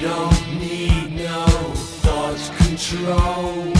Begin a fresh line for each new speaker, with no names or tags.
don't need no thought control.